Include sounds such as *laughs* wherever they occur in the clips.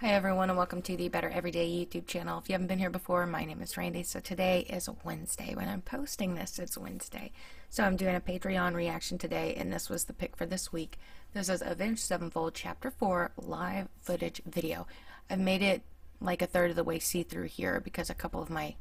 Hi everyone and welcome to the Better Every Day YouTube channel. If you haven't been here before, my name is Randy. So today is Wednesday. When I'm posting this, it's Wednesday. So I'm doing a Patreon reaction today and this was the pick for this week. This is Avenged Sevenfold Chapter 4 live footage video. I've made it like a third of the way see-through here because a couple of my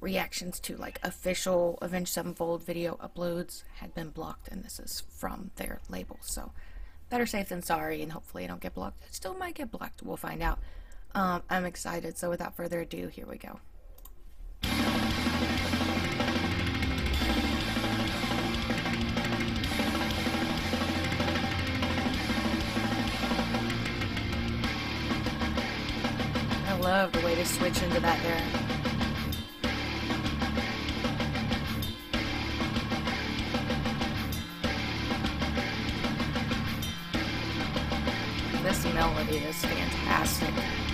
reactions to like official Avenged Sevenfold video uploads had been blocked and this is from their label. So better safe than sorry, and hopefully I don't get blocked. It still might get blocked. We'll find out. Um, I'm excited. So without further ado, here we go. I love the way they switch into that there. This is fantastic.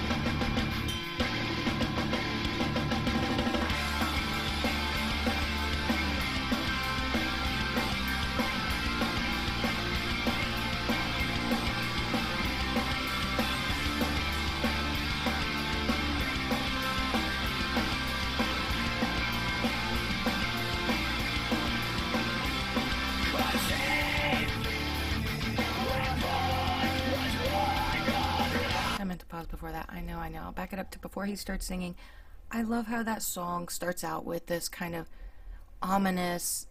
Know, I know. I'll back it up to before he starts singing. I love how that song starts out with this kind of ominous.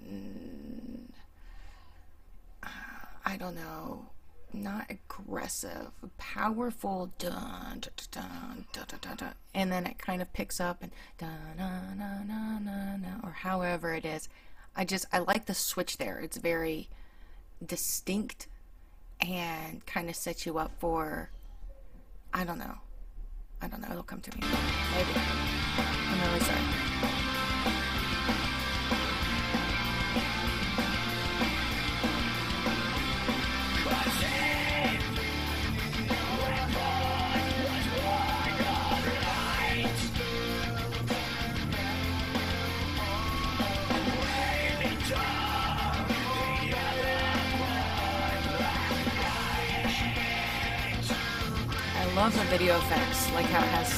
Mm, I don't know, not aggressive, powerful dun dun dun dun and then it kind of picks up and dun dun dun dun, dun or however it is. I just I like the switch there. It's very distinct and kind of sets you up for I don't know. I don't know. It'll come to me. Maybe. I'm really sorry. Love the video effects, like how it has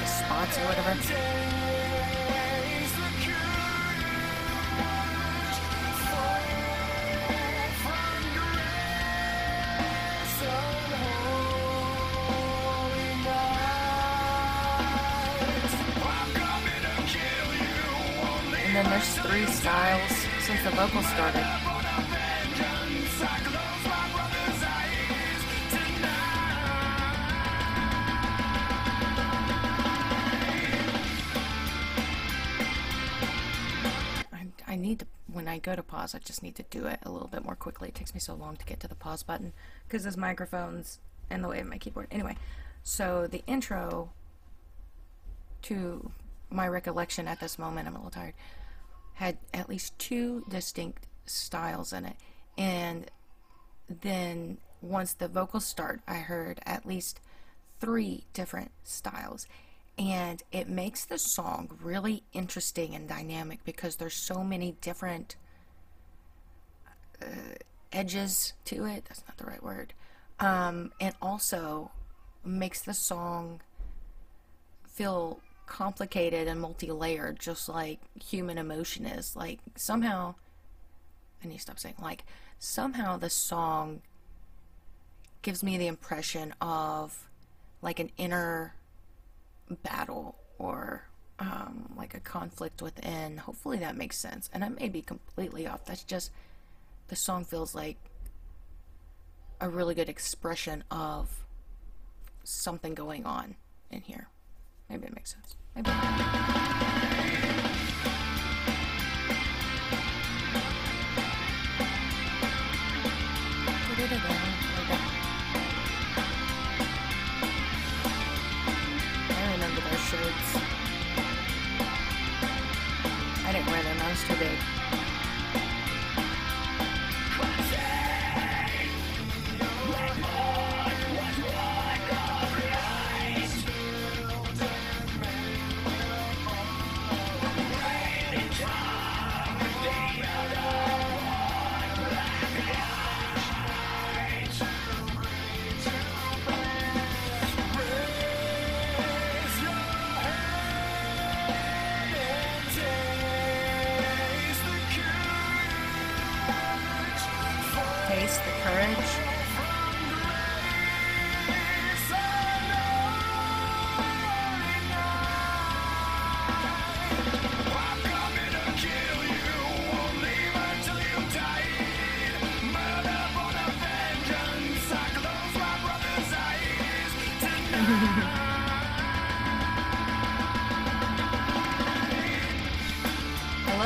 the spots or whatever. And then there's three styles since the vocals started. When I go to pause, I just need to do it a little bit more quickly. It takes me so long to get to the pause button because this microphone's in the way of my keyboard. Anyway, so the intro to my recollection at this moment, I'm a little tired, had at least two distinct styles in it. And then once the vocals start, I heard at least three different styles and it makes the song really interesting and dynamic because there's so many different uh, edges to it. That's not the right word. Um, and also makes the song feel complicated and multi-layered just like human emotion is. Like somehow I need to stop saying like somehow the song gives me the impression of like an inner battle or um, like a conflict within. Hopefully that makes sense. And I may be completely off. That's just the song feels like a really good expression of something going on in here. Maybe it makes sense. Maybe. Didn't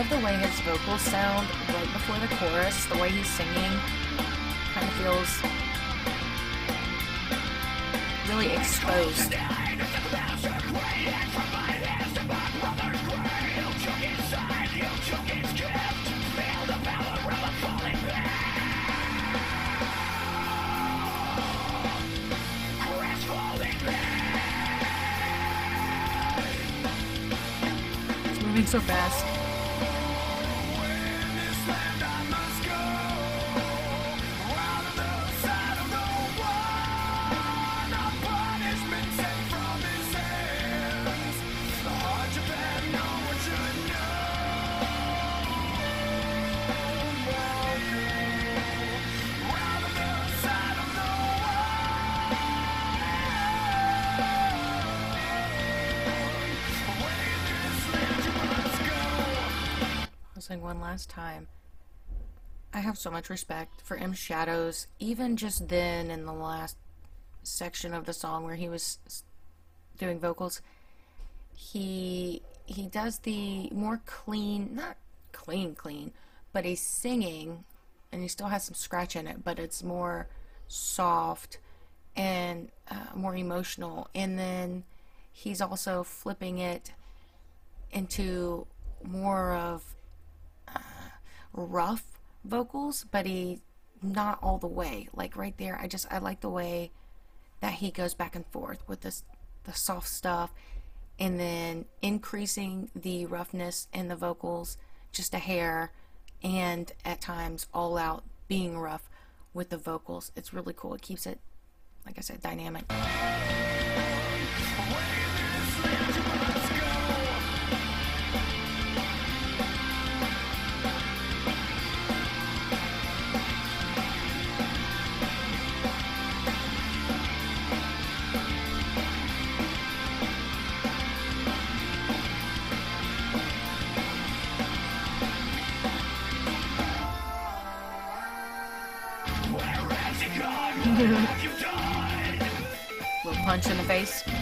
love the way his vocals sound right before the chorus, the way he's singing kind of feels really exposed. It's moving so fast. One last time. I have so much respect for M Shadows, even just then in the last section of the song where he was doing vocals. He he does the more clean, not clean clean, but he's singing and he still has some scratch in it, but it's more soft and uh, more emotional. And then he's also flipping it into more of rough vocals, but he not all the way. Like right there, I just I like the way that he goes back and forth with this the soft stuff and then increasing the roughness in the vocals just a hair and at times all out being rough with the vocals. It's really cool. It keeps it like I said dynamic. Little punch in the face. Now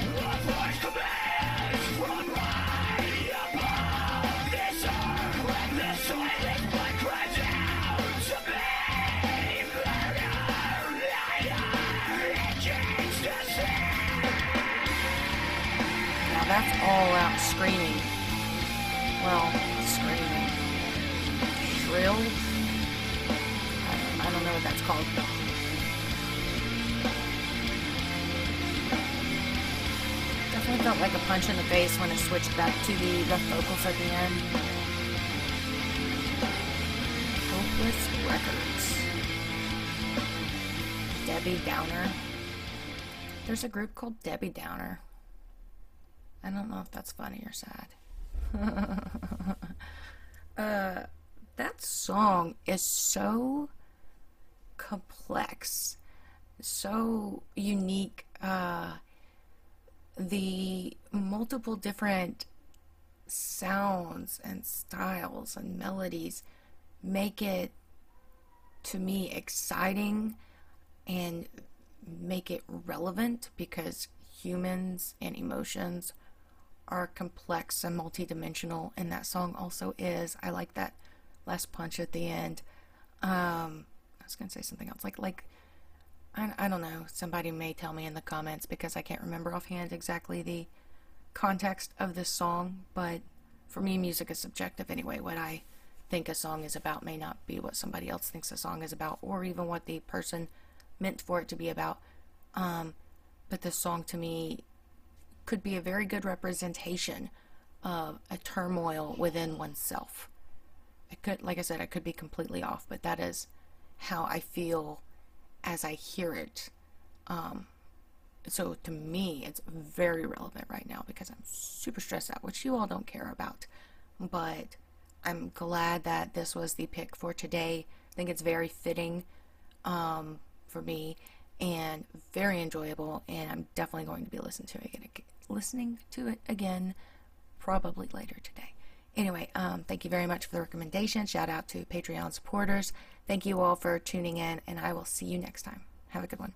that's all out screaming. Well, screaming. Shrill? I don't, I don't know what that's called. Definitely felt like a punch in the face when it switched back to the rough vocals at the end. Hopeless Records. Debbie Downer. There's a group called Debbie Downer. I don't know if that's funny or sad. *laughs* uh, that song is so complex, so unique. Uh, the multiple different sounds and styles and melodies make it to me exciting and make it relevant because humans and emotions are complex and multidimensional and that song also is. I like that last punch at the end. Um i was gonna say something else like like I, I don't know. Somebody may tell me in the comments because I can't remember offhand exactly the context of this song, but for me, music is subjective anyway. What I think a song is about may not be what somebody else thinks a song is about, or even what the person meant for it to be about. Um, but this song to me could be a very good representation of a turmoil within oneself. I could, like I said, I could be completely off, but that is how I feel as I hear it. Um, so to me, it's very relevant right now because I'm super stressed out, which you all don't care about. But I'm glad that this was the pick for today. I think it's very fitting um, for me and very enjoyable. And I'm definitely going to be listening to it again, listening to it again probably later today. Anyway, um, thank you very much for the recommendation. Shout out to Patreon supporters. Thank you all for tuning in, and I will see you next time. Have a good one.